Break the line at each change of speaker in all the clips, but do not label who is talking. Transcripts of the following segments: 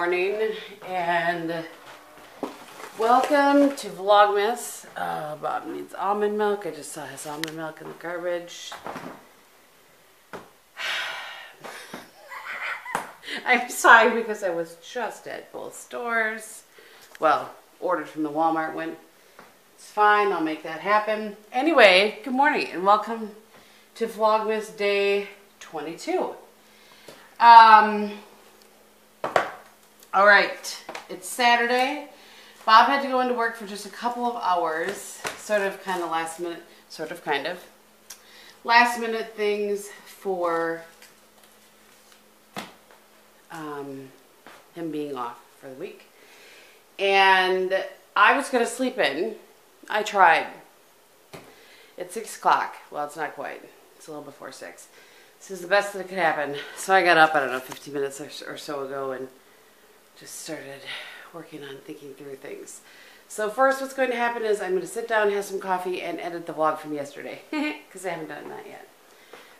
morning and welcome to Vlogmas. Uh, Bob needs almond milk. I just saw his almond milk in the garbage. I'm sorry because I was just at both stores. Well, ordered from the Walmart went. It's fine, I'll make that happen. Anyway, good morning and welcome to Vlogmas Day 22. Um, all right, it's Saturday. Bob had to go into work for just a couple of hours, sort of kind of last minute, sort of kind of last minute things for um, him being off for the week. And I was going to sleep in. I tried. It's 6 o'clock. Well, it's not quite. It's a little before 6. This is the best that could happen. So I got up, I don't know, 15 minutes or so ago and just started working on thinking through things. So first what's going to happen is I'm going to sit down, have some coffee, and edit the vlog from yesterday. Because I haven't done that yet.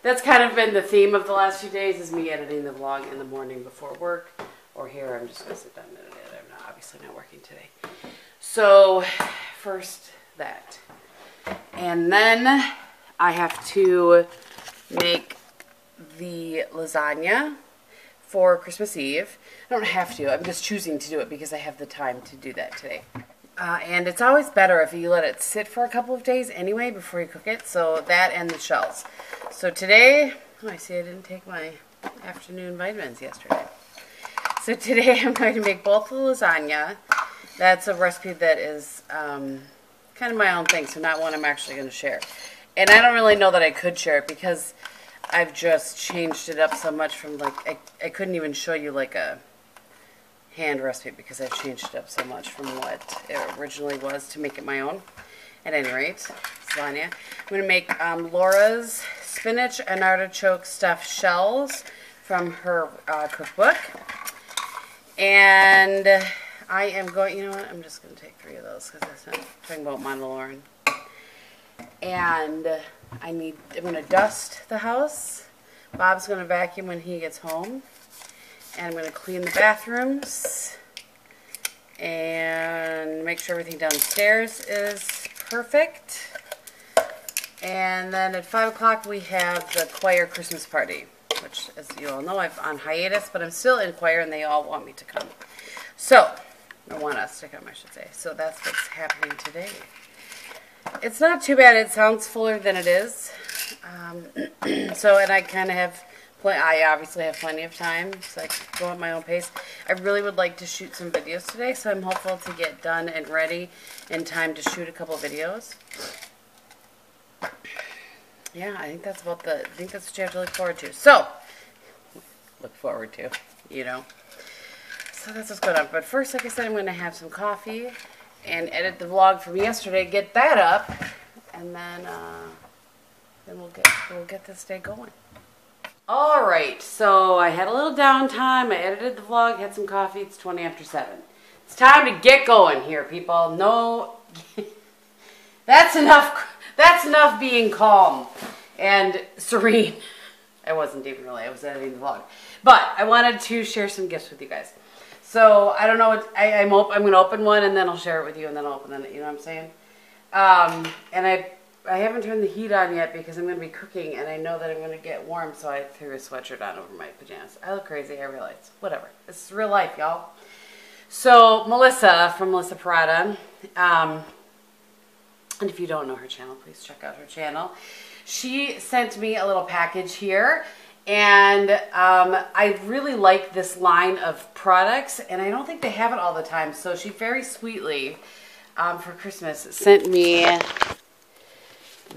That's kind of been the theme of the last few days is me editing the vlog in the morning before work. Or here I'm just going to sit down and edit it. I'm not, obviously not working today. So first that. And then I have to make the lasagna for Christmas Eve. I don't have to. I'm just choosing to do it because I have the time to do that today. Uh, and it's always better if you let it sit for a couple of days anyway before you cook it. So that and the shells. So today, oh, I see I didn't take my afternoon vitamins yesterday. So today I'm going to make both the lasagna. That's a recipe that is um, kind of my own thing, so not one I'm actually going to share. And I don't really know that I could share it because I've just changed it up so much from like, I, I couldn't even show you like a hand recipe because I've changed it up so much from what it originally was to make it my own. At any rate, lasagna. I'm going to make um, Laura's spinach and artichoke stuffed shells from her uh, cookbook. And I am going, you know what, I'm just going to take three of those because not talking about Mandalorian. And I need, I'm going to dust the house. Bob's going to vacuum when he gets home. And I'm going to clean the bathrooms. And make sure everything downstairs is perfect. And then at 5 o'clock we have the choir Christmas party. Which, as you all know, I'm on hiatus, but I'm still in choir and they all want me to come. So, I want us to come, I should say. So that's what's happening today. It's not too bad. It sounds fuller than it is. Um, so, and I kind of have, I obviously have plenty of time, so I can go at my own pace. I really would like to shoot some videos today, so I'm hopeful to get done and ready in time to shoot a couple videos. Yeah, I think that's about the, I think that's what you have to look forward to. So, look forward to, you know. So that's what's going on. But first, like I said, I'm going to have some coffee and edit the vlog from yesterday, get that up, and then uh, then we'll get we'll get this day going. All right, so I had a little downtime. I edited the vlog, had some coffee. It's 20 after 7. It's time to get going here, people. No, that's enough. That's enough being calm and serene. I wasn't even really. I was editing the vlog, but I wanted to share some gifts with you guys. So I don't know what I, I'm. Op- I'm to open one and then I'll share it with you and then I'll open it. You know what I'm saying? Um, and I I haven't turned the heat on yet because I'm to be cooking and I know that I'm to get warm, so I threw a sweatshirt on over my pajamas. I look crazy. I realize. Whatever. This is real life, y'all. So Melissa from Melissa Parada. Um, and if you don't know her channel, please check out her channel. She sent me a little package here and um, I really like this line of products, and I don't think they have it all the time. So she very sweetly, um, for Christmas, sent me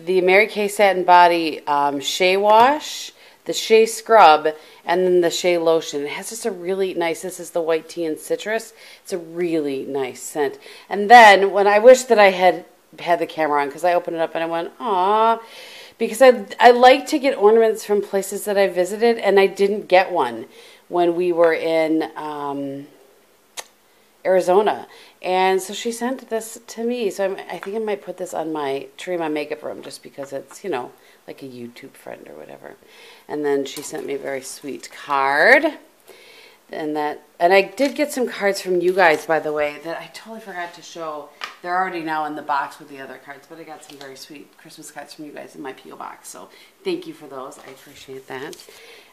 the Mary Kay Satin Body um, Shea Wash, the Shea Scrub, and then the Shea Lotion. It has just a really nice, this is the white tea and citrus. It's a really nice scent. And then, when I wish that I had had the camera on, because I opened it up and I went, aw, because I, I like to get ornaments from places that I visited, and I didn't get one when we were in um, Arizona. And so she sent this to me. So I'm, i think I might put this on my tree my makeup room just because it's, you know, like a YouTube friend or whatever. And then she sent me a very sweet card. And that and I did get some cards from you guys by the way that I totally forgot to show. They're already now in the box with the other cards, but I got some very sweet Christmas cards from you guys in my PO box. So thank you for those. I appreciate that.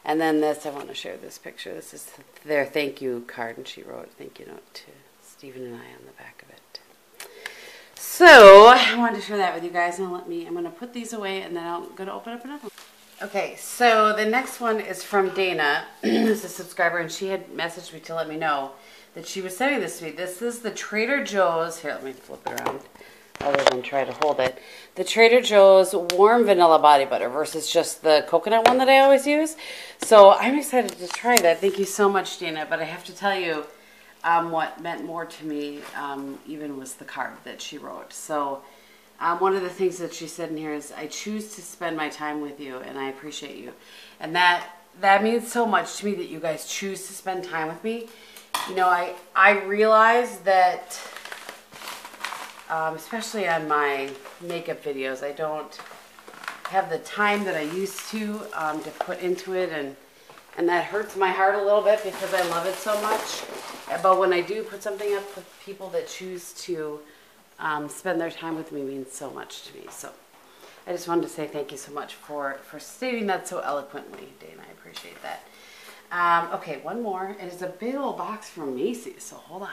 And then this, I want to share this picture. This is their thank you card, and she wrote thank you note to Stephen and I on the back of it. So I wanted to share that with you guys. Now let me. I'm going to put these away, and then I'm going to open up another one. Okay, so the next one is from Dana, who's a subscriber, and she had messaged me to let me know that she was sending this to me. This is the Trader Joe's. Here, let me flip it around other than try to hold it. The Trader Joe's warm vanilla body butter versus just the coconut one that I always use. So I'm excited to try that. Thank you so much, Dana. But I have to tell you, um, what meant more to me um, even was the card that she wrote. So um, one of the things that she said in here is, "I choose to spend my time with you, and I appreciate you," and that that means so much to me that you guys choose to spend time with me. You know, I I realize that, um, especially on my makeup videos, I don't have the time that I used to um, to put into it, and and that hurts my heart a little bit because I love it so much. But when I do put something up with people that choose to um, spend their time with me means so much to me. So I just wanted to say thank you so much for, for stating that so eloquently, Dana. I appreciate that. Um, okay, one more. It is a big old box from Macy's, so hold on.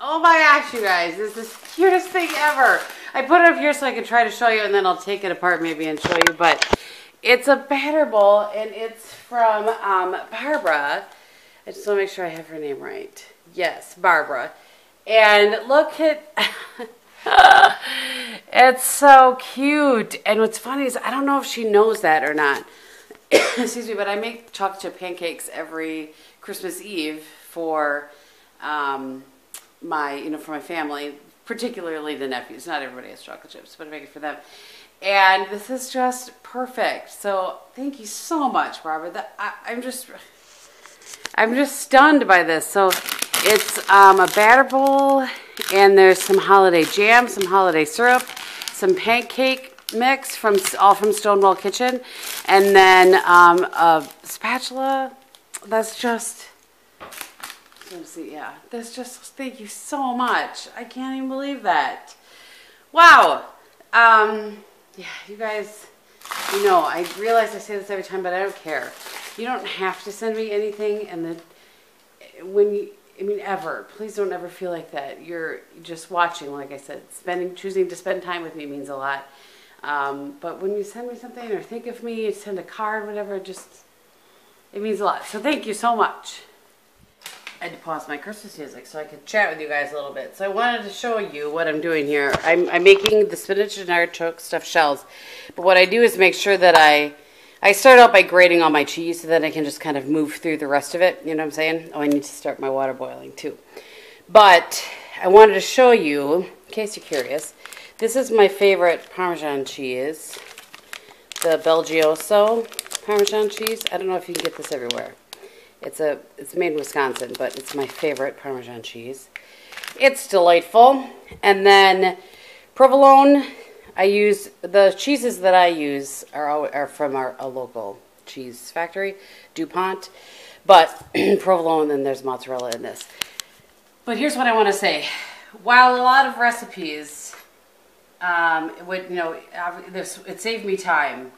Oh my gosh, you guys, this is the cutest thing ever. I put it up here so I can try to show you, and then I'll take it apart maybe and show you, but it's a batter bowl, and it's from um, Barbara. I just want to make sure I have her name right. Yes, Barbara. And look at... it's so cute. And what's funny is I don't know if she knows that or not. Excuse me, but I make chocolate chip pancakes every Christmas Eve for um, my, you know, for my family, particularly the nephews. Not everybody has chocolate chips, but I make it for them. And this is just perfect. So thank you so much, Barbara. That I, I'm just, I'm just stunned by this. So it's um, a batter bowl, and there's some holiday jam, some holiday syrup, some pancake mix from all from Stonewall Kitchen, and then um, a spatula. That's just. Let's see, yeah. That's just. Thank you so much. I can't even believe that. Wow. Um, yeah, you guys. You know, I realize I say this every time, but I don't care. You don't have to send me anything, and then when you I mean, ever. Please don't ever feel like that. You're just watching, like I said, spending, choosing to spend time with me means a lot. Um, but when you send me something or think of me, send a card, whatever, just, it means a lot. So thank you so much. I had to pause my Christmas music so I could chat with you guys a little bit. So I wanted to show you what I'm doing here. I'm, I'm making the spinach and artichoke stuffed shells. But what I do is make sure that I I start out by grating all my cheese so that I can just kind of move through the rest of it. You know what I'm saying? Oh, I need to start my water boiling too. But I wanted to show you, in case you're curious, this is my favorite Parmesan cheese. The BelGioioso Parmesan cheese. I don't know if you can get this everywhere. It's a it's made in Wisconsin, but it's my favorite Parmesan cheese. It's delightful. And then provolone I use the cheeses that I use are are from our a local cheese factory, DuPont, but provolone and there's mozzarella in this. But here's what I want to say: while a lot of recipes, um, would you know this it saved me time.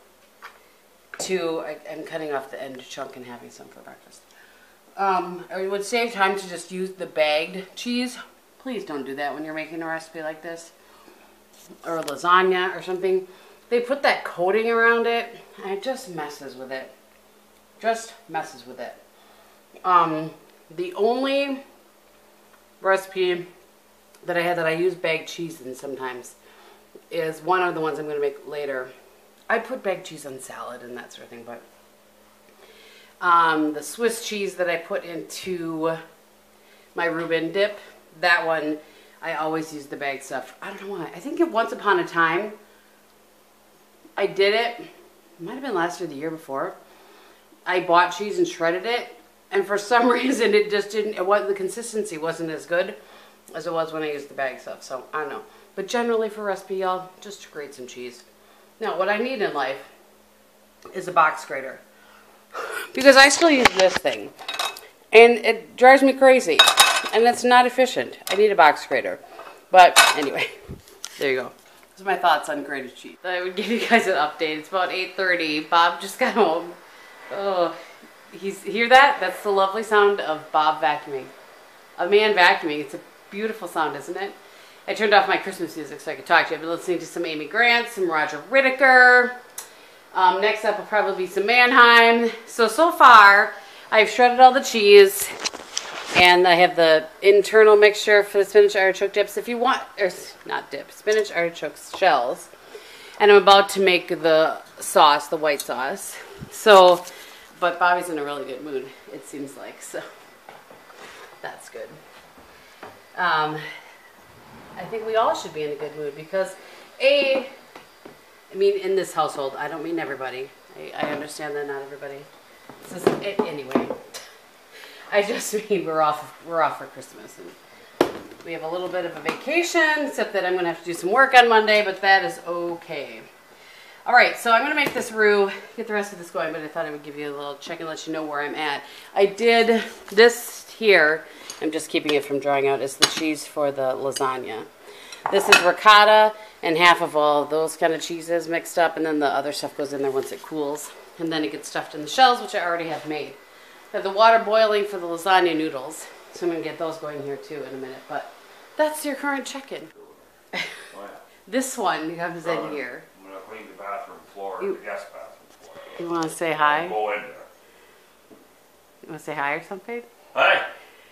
To I, am cutting off the end chunk and having some for breakfast. Um, it would save time to just use the bagged cheese. Please don't do that when you're making a recipe like this or lasagna or something, they put that coating around it and it just messes with it. Just messes with it. Um, the only recipe that I had that I use bagged cheese in sometimes is one of the ones I'm going to make later. I put bagged cheese on salad and that sort of thing, but um, the Swiss cheese that I put into my Reuben dip, that one I always use the bag stuff. I don't know why. I think once upon a time, I did it. It might have been last year, the year before. I bought cheese and shredded it, and for some reason, it just didn't. It wasn't the consistency wasn't as good as it was when I used the bag stuff. So I don't know. But generally, for recipe, y'all, just grate some cheese. Now, what I need in life is a box grater because I still use this thing. And it drives me crazy. And it's not efficient. I need a box grater. But anyway, there you go. Those are my thoughts on grated cheese. I would give you guys an update. It's about 8.30. Bob just got home. Oh, he's hear that? That's the lovely sound of Bob vacuuming. A man vacuuming. It's a beautiful sound, isn't it? I turned off my Christmas music so I could talk to you. I've been listening to some Amy Grant, some Roger Whittaker. Um, next up will probably be some Mannheim. So, so far, I've shredded all the cheese. And I have the internal mixture for the spinach artichoke dips. If you want, or not dip, spinach artichoke shells. And I'm about to make the sauce, the white sauce. So, but Bobby's in a really good mood, it seems like. So, that's good. Um, I think we all should be in a good mood because, A, I mean, in this household, I don't mean everybody. I, I understand that not everybody. It, anyway. I just mean we're off. We're off for Christmas, and we have a little bit of a vacation. Except that I'm going to have to do some work on Monday, but that is okay. All right, so I'm going to make this roux, get the rest of this going, but I thought I would give you a little check and let you know where I'm at. I did this here. I'm just keeping it from drying out. Is the cheese for the lasagna. This is ricotta and half of all those kind of cheeses mixed up, and then the other stuff goes in there once it cools, and then it gets stuffed in the shells, which I already have made. Have the water boiling for the lasagna noodles, so I'm going to get those going here too in a minute. But that's your current check-in.
What?
This one comes in
Uh,
here.
I'm gonna clean the bathroom floor,
You-
the guest bathroom floor.
You want to say hi?
Go in there.
You want to say hi or something?
Hey,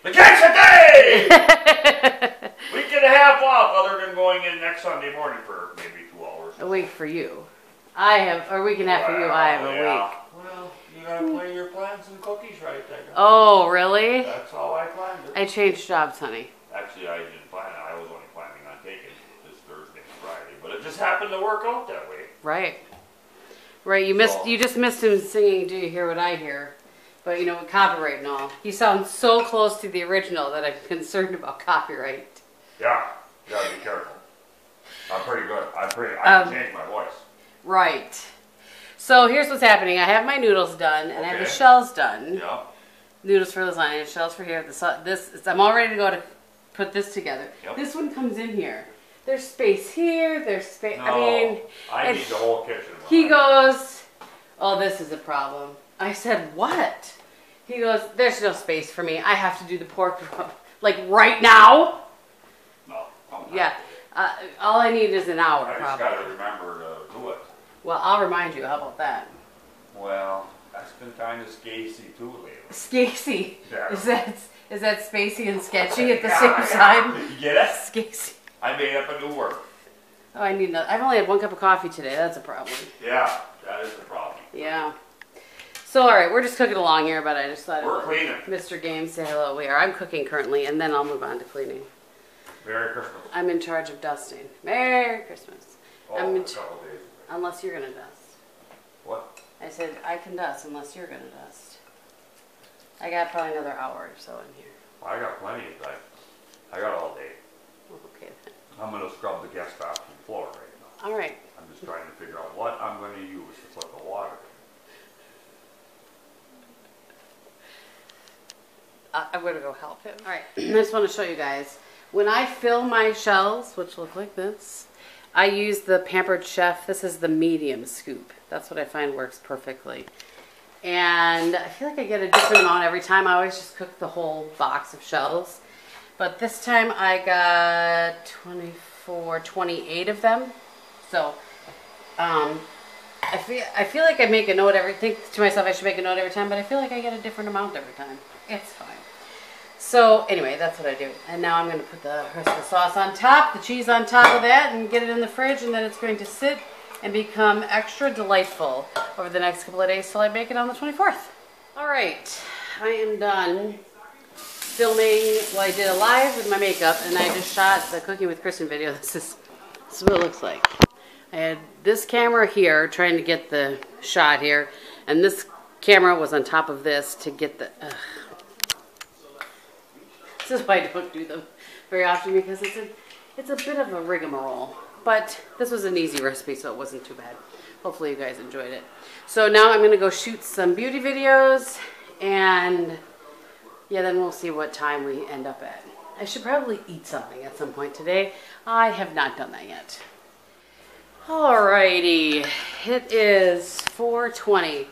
the kids day! Week and a half off, other than going in next Sunday morning for maybe two hours.
A week for you. I have, or we can have for you. I have a
yeah.
week.
Well, you gotta play your plans and cookies right there.
Oh, really?
That's how I planned it.
I changed jobs, honey.
Actually, I didn't plan it. I was only planning on taking this Thursday and Friday, but it just happened to work out that way.
Right. Right. You missed.
So-
You just missed him singing. Do you hear what I hear? But you know, with copyright and all, he sounds so close to the original that I'm concerned about copyright.
Yeah, you gotta be careful. I'm pretty good. I'm pretty. I
Um,
can change my voice.
Right. So here's what's happening. I have my noodles done and I have the shells done.
Yeah.
Noodles for the lasagna, shells for here. The sau- this I'm all ready to go to put this together.
Yep.
This one comes in here. There's space here. There's space.
No,
I mean,
I need the whole kitchen.
he goes, "Oh, this is a problem." I said, "What?" He goes, "There's no space for me. I have to do the pork rub like right now."
No.
Yeah. Uh, all I need is an hour,
I just gotta remember to it.
Well, I'll remind you. How about that?
Well, that's been kind of scacy too lately.
Skacey.
Yeah.
Is that is that spacey and sketchy at the
Yeah,
same
yeah.
time?
You get it? I made up a new word.
Oh, I need another. I've only had one cup of coffee today. That's a problem.
Yeah, that is the problem.
Yeah. So, all right, we're just cooking along here, but I just thought
We're cleaning.
Mr. Gehm say hello. We are. I'm cooking currently, and then I'll move on to cleaning.
Merry Christmas.
I'm in charge of dusting. Merry Christmas.
Oh,
I'm
in oh,
in
a
ch-
couple days.
Unless you're gonna dust.
What?
I said I can dust unless you're gonna dust. I got probably another hour or so in here.
I got plenty of time. I got all day.
Okay then.
I'm gonna scrub the guest bathroom floor right now.
All right.
I'm just trying to figure out what I'm gonna use to put the water.
I- I'm gonna go help him. All right, I just want to show you guys. When I fill my shells, which look like this, I use the Pampered Chef. This is the medium scoop. That's what I find works perfectly. And I feel like I get a different amount every time. I always just cook the whole box of shells. But this time I got 24, 28 of them. So, um, I feel I feel like I make a note every think to myself I should make a note every time, but I feel like I get a different amount every time. It's fine. So anyway, that's what I do. And now I'm going to put the rest of the sauce on top, the cheese on top of that, and get it in the fridge, and then it's going to sit and become extra delightful over the next couple of days till I bake it on the 24th. All right, I am done filming. Well, I did a live with my makeup, and I just shot the cooking with Kristin video. This is this is what it looks like. I had this camera here trying to get the shot here, and this camera was on top of this to get the. ugh. This is why I don't do them very often because it's a it's a bit of a rigmarole. But this was an easy recipe, so it wasn't too bad. Hopefully you guys enjoyed it. So now I'm gonna go shoot some beauty videos and yeah, then we'll see what time we end up at. I should probably eat something at some point today. I have not done that yet. Alrighty, it is 4:20,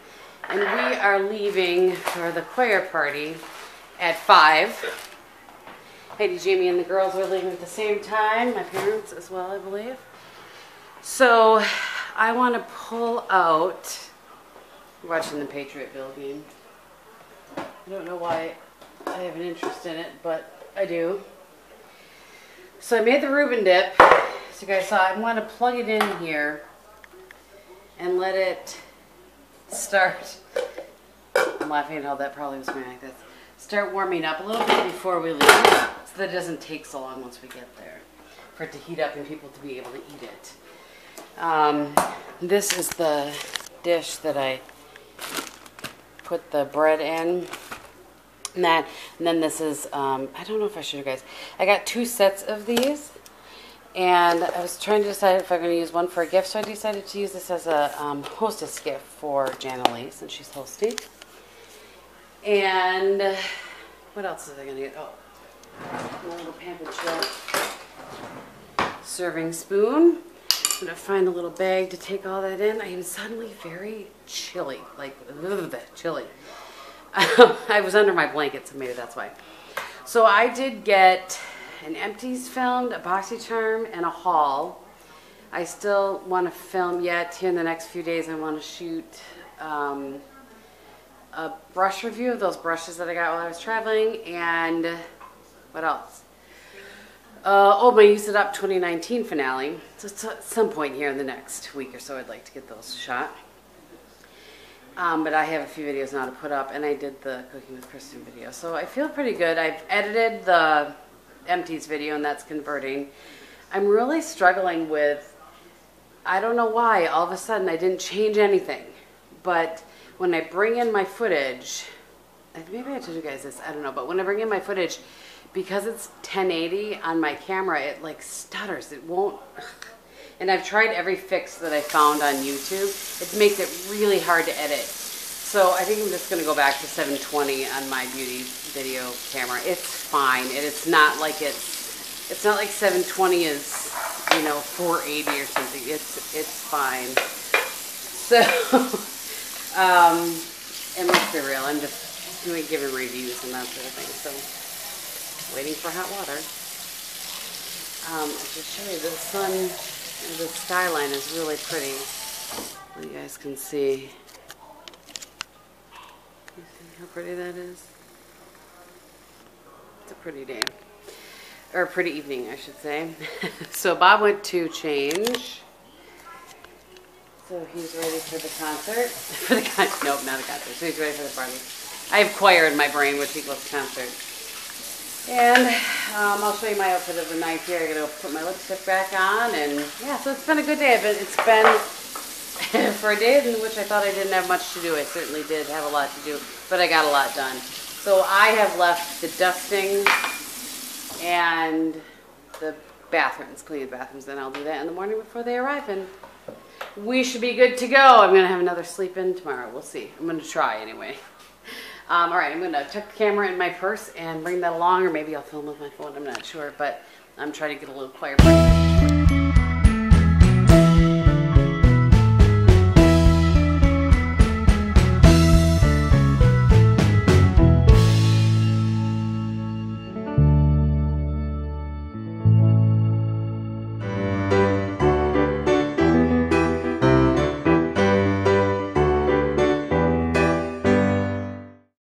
and we are leaving for the choir party at five. Heidi, Jamie, and the girls are leaving at the same time. My parents as well, I believe. So, I want to pull out. Watching the Patriots-Bills game. I don't know why I have an interest in it, but I do. So I made the Reuben dip. So you guys saw, I want to plug it in here and let it start. I'm laughing at how that probably was going like this. Start warming up a little bit before we leave so that it doesn't take so long once we get there for it to heat up and people to be able to eat it. Um, this is the dish that I put the bread in. And that, and then this is, um, I don't know if I you guys. I got two sets of these, and I was trying to decide if I'm going to use one for a gift, so I decided to use this as a um, hostess gift for Jana Lee, since she's hosting. And what else is I going to get? Oh, little pampered chef serving spoon. I'm gonna find a little bag to take all that in. I am suddenly very chilly, like ugh, chilly. I was under my blanket, so maybe that's why. So I did get an empties filmed, a boxy BoxyCharm, and a haul. I still want to film yet. Here in the next few days, I want to shoot um, a brush review of those brushes that I got while I was traveling, and what else? Uh, oh, my Use It Up 2019 finale. So it's at some point here in the next week or so, I'd like to get those shot. Um, but I have a few videos now to put up, and I did the Cooking with Kristin video. So I feel pretty good. I've edited the empties video, and that's converting. I'm really struggling with, I don't know why, all of a sudden I didn't change anything. But when I bring in my footage, maybe I told you guys this, I don't know, but when I bring in my footage, because it's 1080 on my camera, it like stutters. It won't. And I've tried every fix that I found on YouTube. It makes it really hard to edit. So I think I'm just going to go back to 720 on my beauty video camera. It's fine. And it's not like it's, it's not like 720 is, you know, 480 or something. It's, it's fine. So, um, and let's be real, I'm just doing, giving reviews and that sort of thing. So, waiting for hot water. Um, I'll just show you the sun, the skyline is really pretty. You guys can see. You see how pretty that is? It's a pretty day. Or a pretty evening, I should say. so Bob went to change. So he's ready for the concert. for the con nope, not a concert. So he's ready for the party. I have choir in my brain, which equals concert. And um, I'll show you my outfit of the night here. I gotta put my lipstick back on, and yeah, so it's been a good day. But it's been for a day in which I thought I didn't have much to do. I certainly did have a lot to do, but I got a lot done. So I have left the dusting and the bathrooms, clean the bathrooms. Then I'll do that in the morning before they arrive, and we should be good to go. I'm gonna have another sleep in tomorrow. We'll see. I'm gonna try anyway. Um, all right, I'm to tuck the camera in my purse and bring that along, or maybe I'll film with my phone. I'm not sure, but I'm trying to get a little choir.